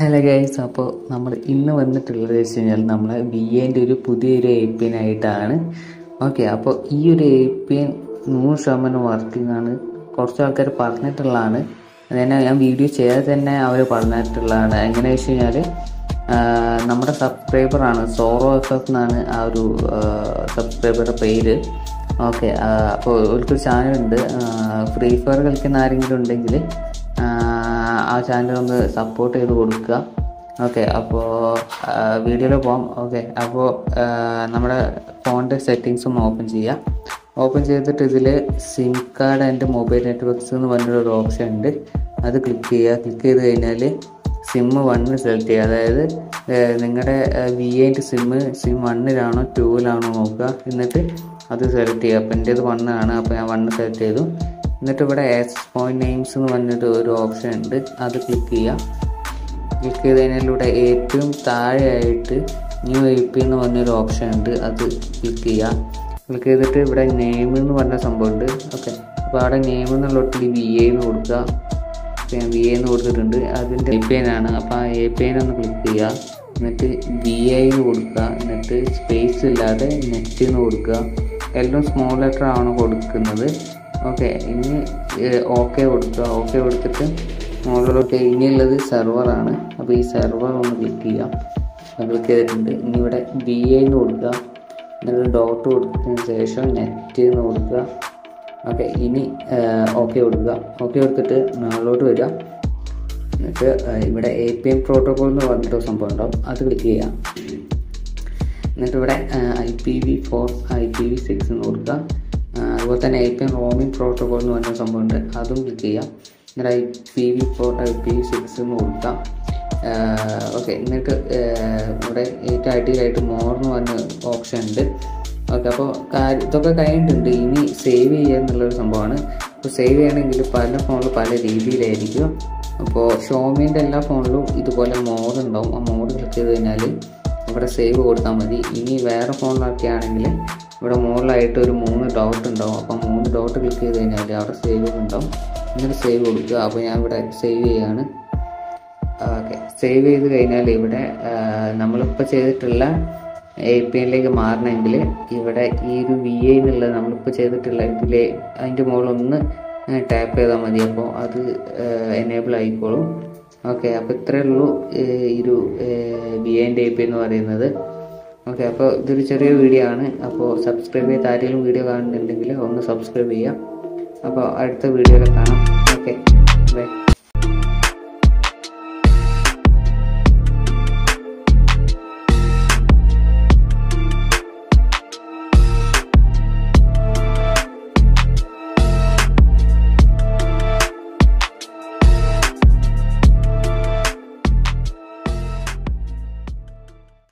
Hello guys അപ്പോൾ നമ്മൾ ഇന്ന് വന്നിട്ടുള്ളത് വെച്ച് കഴിഞ്ഞാൽ നമ്മൾ വി എന്റെ ഒരു പുതിയൊരു എ പി ആയിട്ടാണ്. ഓക്കെ അപ്പോൾ ഈ ഒരു എ പി എൻ നൂറ് ശതമാനം വർക്കിംഗ് ആണ്. കുറച്ച് ആൾക്കാർ പറഞ്ഞിട്ടുള്ളതാണ്. അതന്നെ ഞാൻ വീഡിയോ ചെയ്താൽ തന്നെ അവർ പറഞ്ഞിട്ടുള്ളതാണ്. എങ്ങനെയാണെന്ന് വെച്ച് കഴിഞ്ഞാൽ നമ്മുടെ സബ്സ്ക്രൈബറാണ് സോറോ എഫ് എഫ് എന്നാണ് ആ ഒരു സബ്സ്ക്രൈബറുടെ പേര്. ഓക്കെ അപ്പോൾ ചാനൽ ചാനലുണ്ട് ഫ്രീ ഫയർ കളിക്കുന്ന ആരെങ്കിലും ഉണ്ടെങ്കിൽ ചാനൽ ഒന്ന് സപ്പോർട്ട് ചെയ്ത് കൊടുക്കുക. ഓക്കെ അപ്പോൾ വീഡിയോയിൽ പോകാം ഓക്കെ അപ്പോൾ നമ്മുടെ ഫോണിന്റെ സെറ്റിങ്സ് ഓപ്പൺ ചെയ്യാം. ഓപ്പൺ ചെയ്തിട്ട് ഇതിൽ SIM card and mobile networks എന്ന് പറഞ്ഞൊരു ഓപ്ഷൻ ഉണ്ട്. അത് ക്ലിക്ക് ചെയ്യുക. ക്ലിക്ക് ചെയ്ത് കഴിഞ്ഞാൽ സിം വണ്ണ് സെലക്ട് ചെയ്യുക. അതായത് നിങ്ങളുടെ വി എന്റെ സിമ്മ് സിം വണ്ണിലാണോ ടൂവിലാണോ നോക്കുക. എന്നിട്ട് അത് സെലക്ട് ചെയ്യുക. അപ്പോൾ എന്റേത് വണ്ണാണ് അപ്പോൾ ഞാൻ വണ്ണ് സെലക്ട് ചെയ്തു. എന്നിട്ട് ഇവിടെ ആക്സസ് പോയിന്റ് നെയിംസ് എന്ന് പറഞ്ഞിട്ട് ഒരു ഓപ്ഷൻ ഉണ്ട്. അത് ക്ലിക്ക് ചെയ്യുക ക്ലിക്ക് ചെയ്തതിനിലൂടെ ഏറ്റവും താഴെയായിട്ട് ന്യൂ എ പി എന്ന് പറഞ്ഞൊരു ഓപ്ഷൻ ഉണ്ട്. അത് ക്ലിക്ക് ചെയ്യുക ക്ലിക്ക് ചെയ്തിട്ട് ഇവിടെ നെയിം എന്ന് പറഞ്ഞ സംഭവമുണ്ട് ഓക്കെ അപ്പോൾ അവിടെ നെയിം എന്നുള്ളൊട്ടിൽ വി എ എന്ന് കൊടുക്കുക. വി എ എന്ന് കൊടുത്തിട്ടുണ്ട്. അതിന്റെ എ പി എൻ ആണ്. അപ്പോൾ ആ എ പി എൻ ഒന്ന് ക്ലിക്ക് ചെയ്യുക എന്നിട്ട് വി ഐ എന്ന് കൊടുക്കുക. എന്നിട്ട് സ്പേസ് ഇല്ലാതെ നെറ്റ് എന്ന് കൊടുക്കുക. എല്ലാം സ്മോൾ ലെറ്റർ ആണ് കൊടുക്കുന്നത്. ഓക്കെ ഇനി ഓക്കെ കൊടുക്കുക ഓക്കെ കൊടുത്തിട്ട് മുകളിലോട്ട് ഇനിയുള്ളത് സെർവറാണ്. അപ്പോൾ ഈ സെർവർ ഒന്ന് ക്ലിക്ക് ചെയ്യാം. ക്ലിക്ക് ചെയ്തിട്ടുണ്ട്. ഇനി ഇവിടെ ബി എ എന്ന് കൊടുക്കുക. എന്നിട്ട് ഡോട്ട് കൊടുത്തതിന് ശേഷം നെറ്റ് എന്ന് കൊടുക്കുക. ഓക്കെ ഇനി ഓക്കെ കൊടുക്കുക. ഓക്കെ കൊടുത്തിട്ട് മുകളിലോട്ട് വരിക. എന്നിട്ട് ഇവിടെ എ പി എം പ്രോട്ടോകോൾ എന്ന് പറഞ്ഞിട്ട് സംഭവം ഉണ്ടാവും. അത് ക്ലിക്ക് ചെയ്യാം. എന്നിട്ട് ഇവിടെ I P V four I P V six എന്ന് കൊടുക്കുക. അതുപോലെ തന്നെ I P M roaming protocol എന്ന് പറഞ്ഞ സംഭവമുണ്ട്. അതും ക്ലിക്ക് ചെയ്യാം. എന്നിട്ട് I P V four I P V six എന്ന് കൊടുക്കാം. ഓക്കെ എന്നിട്ട് ഇവിടെ ഏറ്റവും അടിയിലായിട്ട് മോർ എന്ന് പറഞ്ഞ ഓപ്ഷൻ ഉണ്ട്. ഓക്കെ അപ്പോൾ ഇതൊക്കെ കഴിഞ്ഞിട്ടുണ്ട്. ഇനി സേവ് ചെയ്യുക എന്നുള്ളൊരു സംഭവമാണ്. അപ്പോൾ സേവ് ചെയ്യണമെങ്കിൽ പല ഫോണിലും പല രീതിയിലായിരിക്കും. അപ്പോൾ ഷോമീന്റെ എല്ലാ ഫോണിലും ഇതുപോലെ മോഡ് ഉണ്ടാവും. ആ മോഡ് ക്ലിക്ക് ചെയ്ത് കഴിഞ്ഞാൽ ഇവിടെ സേവ് കൊടുത്താൽ മതി. ഇനി വേറെ ഫോണിലൊക്കെ ആണെങ്കിൽ ഇവിടെ മുകളിലായിട്ട് ഒരു മൂന്ന് ഡോട്ട് ഉണ്ടാവും. അപ്പോൾ മൂന്ന് ഡോട്ട് ക്ലിക്ക് ചെയ്ത് കഴിഞ്ഞാൽ അവിടെ സേവ് ഉണ്ടാവും. എന്നിട്ട് സേവ് കൊടുക്കുക. അപ്പോൾ ഞാൻ ഇവിടെ സേവ് ചെയ്യാണ്. ഓക്കെ സേവ് ചെയ്ത് കഴിഞ്ഞാൽ ഇവിടെ നമ്മളിപ്പോൾ ചെയ്തിട്ടുള്ള എ പി എല്ലിലേക്ക് മാറണമെങ്കിൽ ഇവിടെ ഈ ഒരു വി ഐ എന്നുള്ളത് നമ്മളിപ്പോൾ ചെയ്തിട്ടുള്ള ഇതിലെ അതിന്റെ മുകളിലൊന്ന് ടാപ്പ് ചെയ്താൽ മതി. അപ്പോൾ അത് എനേബിൾ ആയിക്കോളും. ഓക്കെ അപ്പോൾ ഇത്രയേ ഉള്ളൂ ഈ ഒരു ബി എന്റെ എ പി എന്ന് പറയുന്നത്. ഓക്കെ അപ്പോൾ ഇതൊരു ചെറിയ വീഡിയോ ആണ്. അപ്പോൾ സബ്സ്ക്രൈബ് ചെയ്ത് ആരെങ്കിലും വീഡിയോ കാണുന്നുണ്ടെങ്കിൽ ഒന്ന് സബ്സ്ക്രൈബ് ചെയ്യാം. അപ്പോൾ അടുത്ത വീഡിയോയിൽ കാണാം. Okay bye